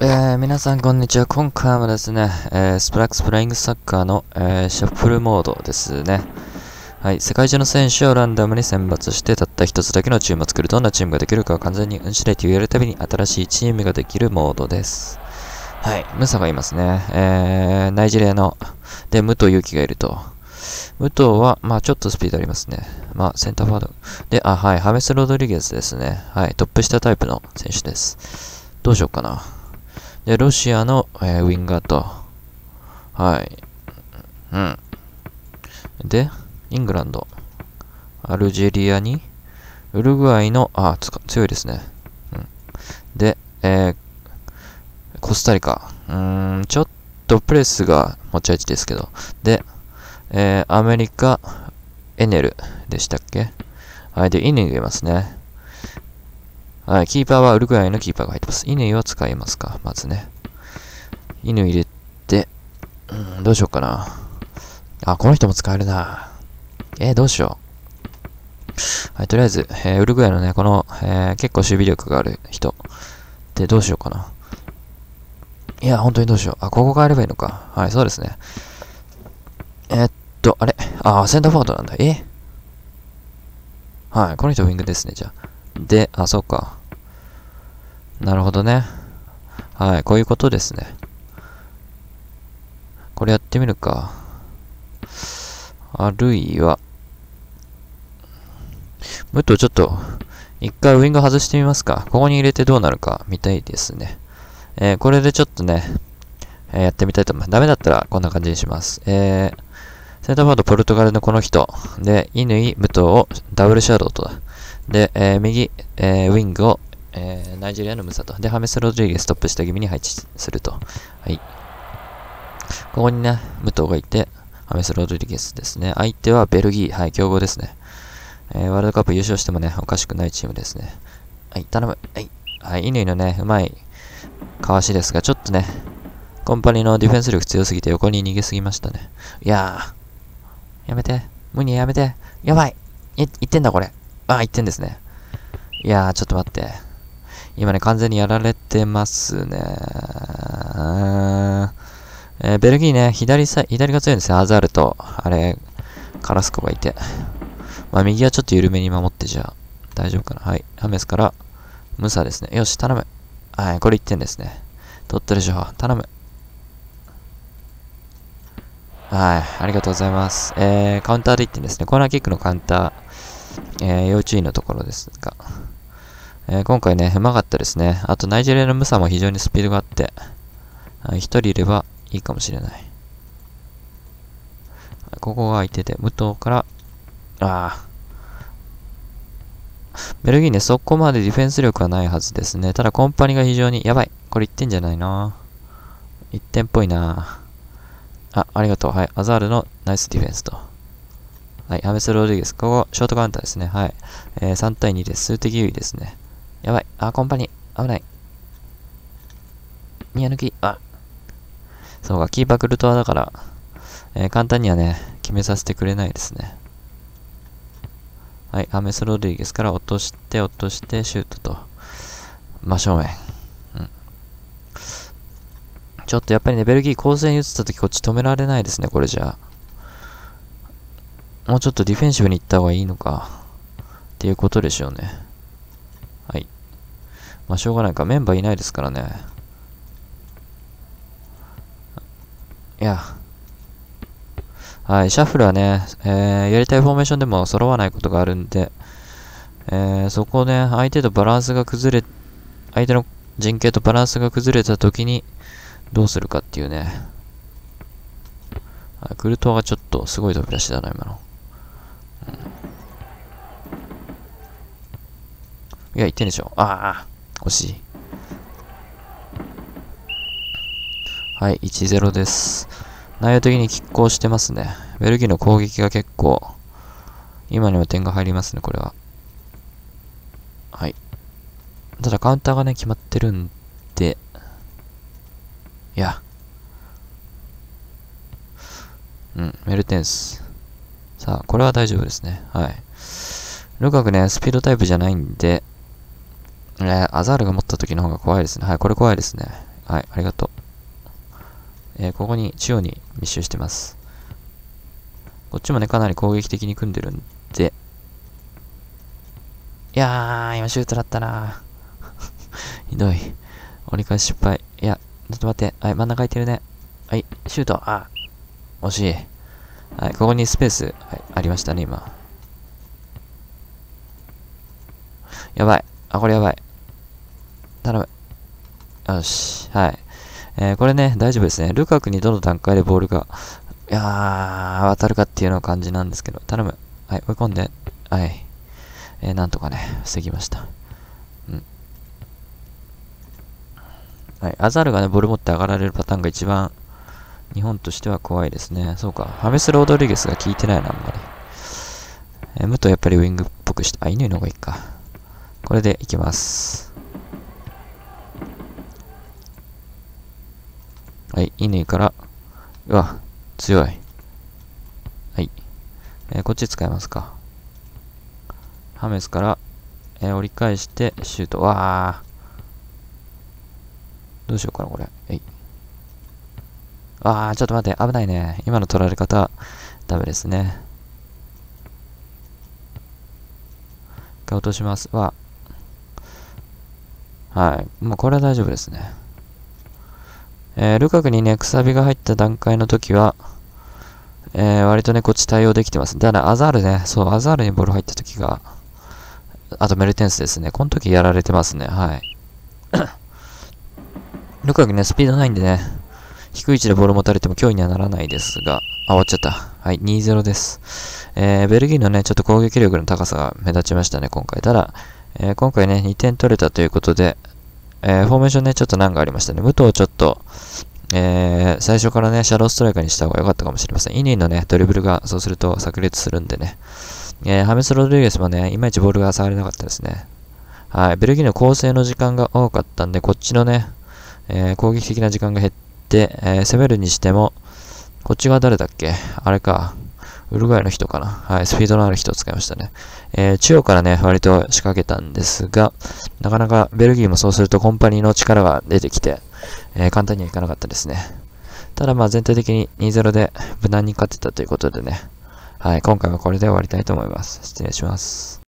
えー、皆さんこんにちは。今回もですね、えー、スプラックスプライングサッカーの、えー、シャッフルモードですね。はい。世界中の選手をランダムに選抜して、たった一つだけのチームを作る。どんなチームができるかは完全に運次第と言われるたびに新しいチームができるモードです。はい。ムサがいますね。えー、ナイジェリアの、で、武藤祐樹がいると。武藤は、まあちょっとスピードありますね。まあセンターフォワード。で、あ、はい。ハメス・ロドリゲスですね。はい。トップ下タイプの選手です。どうしようかな。で、ロシアの、えー、ウィンガーと、はい。うん。で、イングランド、アルジェリアに、ウルグアイの、あ、強いですね。うん。で、えー、コスタリカ。うーん、ちょっとプレスが持ち味ですけど。で、えー、アメリカ、エネルでしたっけ？はい。で、イヌがいますね。はい。キーパーはウルグアイのキーパーが入ってます。イは使いますか？まずね。イ入れて、うん、どうしようかな。あ、この人も使えるな。えー、どうしよう。はい、とりあえず、えー、ウルグアイのね、この、えー、結構守備力がある人でどうしようかな。いや、本当にどうしよう。あ、ここ変えればいいのか。はい、そうですね。えー、っと、あれ？あ、センターフォワードなんだ。え？はい、この人ウィングですね、じゃあ。で、あ、そうか。なるほどね。はい、こういうことですね。これやってみるか。あるいは、もっとちょっと、一回ウィング外してみますか。ここに入れてどうなるか見たいですね。えー、これでちょっとね、えー、やってみたいと思います。ダメだったらこんな感じにします。えー、センターフォワードポルトガルのこの人。で、乾、武藤をダブルシャドウと。で、えー、右、えー、ウィングを、えー、ナイジェリアのムサと。で、ハメス・ロドリゲストップ下気味に配置すると。はい。ここにね、武藤がいて、ハメス・ロドリゲスですね。相手はベルギー。はい、強豪ですね。えー、ワールドカップ優勝してもね、おかしくないチームですね。はい、頼む。はい。はい、乾のね、うまい、かわしですが、ちょっとね、コンパニーのディフェンス力強すぎて横に逃げすぎましたね。いやー、やめて。無理やめて。やばい。い、言ってんだこれ。あ、言ってんですね。いやー、ちょっと待って。今ね、完全にやられてますね。えー、ベルギーね、左さ、左が強いんですよ。アザールと、あれ、カラスコがいて。まあ、右はちょっと緩めに守って、じゃあ、大丈夫かな。はい。ハメスから、ムサですね。よし、頼む。はい、これ1点ですね。取ったでしょ。頼む。はい、ありがとうございます。えー、カウンターで1点ですね。コーナーキックのカウンター、えー、要注意のところですが、えー、今回ね、うまかったですね。あと、ナイジェリアのムサも非常にスピードがあって、はい、1人いればいいかもしれない。ここが空いてて、武藤から、ああ。ベルギーね、そこまでディフェンス力はないはずですね。ただ、コンパニが非常に、やばい。これ1点じゃないな。1点っぽいな。あ、ありがとう。はい。アザールのナイスディフェンスと。はい。ハメス・ロドリゲス。ここ、ショートカウンターですね。はい。えー、3対2です。数的優位ですね。やばい。あ、コンパニー。危ない。宮抜き。あ。そうか、キーパークルトワだから、えー、簡単にはね、決めさせてくれないですね。はい。ハメス・ロドリゲスから落として、落として、シュートと。真正面。うんちょっとやっぱりね、ベルギー構成に移った時こっち止められないですね、これじゃあ。もうちょっとディフェンシブに行った方がいいのか。っていうことでしょうね。まあ、しょうがないか。メンバーいないですからね。いや。はい、シャッフルはね、えー、やりたいフォーメーションでも揃わないことがあるんで、えー、そこね、相手とバランスが崩れ、相手の陣形とバランスが崩れた時に、どうするかっていうね。はい、クルトワがちょっとすごい飛び出しだな、今の。いや、言ってんでしょ。ああ、惜しい。はい、1-0です。内容的に拮抗してますね。ベルギーの攻撃が結構、今にも点が入りますね、これは。はい。ただカウンターがね、決まってるんで、いや。うん、メルテンス。さあ、これは大丈夫ですね。はい。ルカクね、スピードタイプじゃないんで、えー、アザールが持った時の方が怖いですね。はい、これ怖いですね。はい、ありがとう。えー、ここに中央に密集してます。こっちもね、かなり攻撃的に組んでるんで。いやー、今シュートだったな ひどい。折り返し失敗。いや、ちょっと待って。はい、真ん中空いてるね。はい、シュート。あ、惜しい。はい、ここにスペース、はい、ありましたね、今。やばい。あ、これやばい。頼む。よし。はい。えー、これね、大丈夫ですね。ルカクにどの段階でボールが、いやー、渡るかっていうの感じなんですけど、頼む。はい、追い込んで。はい。えー、なんとかね、防ぎました。うん。はい、アザールがね、ボール持って上がられるパターンが一番、日本としては怖いですね。そうか。ハメス・ロードリゲスが効いてないな、あんまり。えー、ムとやっぱりウィングっぽくして、あ、犬の方がいいか。これでいきます。はい、乾から、うわ、強い。はい。えー、こっち使いますか。ハメスから、えー、折り返して、シュート。わー。どうしようかな、これ。えい。あー、ちょっと待って、危ないね。今の取られ方、ダメですね。一回落とします。わはい。もうこれは大丈夫ですね。えー、ルカクにね、くさびが入った段階の時は、えー、割とね、こっち対応できてます。だからアザールね、そう、アザールにボール入った時が、あとメルテンスですね。この時やられてますね。はい。ルカクね、スピードないんでね、低い位置でボール持たれても脅威にはならないですが、あ、終わっちゃった。はい、2-0です。えー、ベルギーのね、ちょっと攻撃力の高さが目立ちましたね、今回。ただ、えー、今回ね、2点取れたということで、えー、フォーメーションね、ちょっと難がありましたね。武藤ちょっと、えー、最初からね、シャドウストライカーにした方が良かったかもしれません。イニーのね、ドリブルがそうすると炸裂するんでね。えー、ハメス・ロドリゲスもね、いまいちボールが触れなかったですね。はい、ベルギーの構成の時間が多かったんで、こっちのね、えー、攻撃的な時間が減って、えー、攻めるにしても、こっちが誰だっけ？あれか。ウルグアイの人かな？はい、スピードのある人を使いましたね。えー、中央からね、割と仕掛けたんですが、なかなかベルギーもそうするとコンパニーの力が出てきて、えー、簡単にはいかなかったですね。ただまあ全体的に2-0で無難に勝てたということでね、はい、今回はこれで終わりたいと思います。失礼します。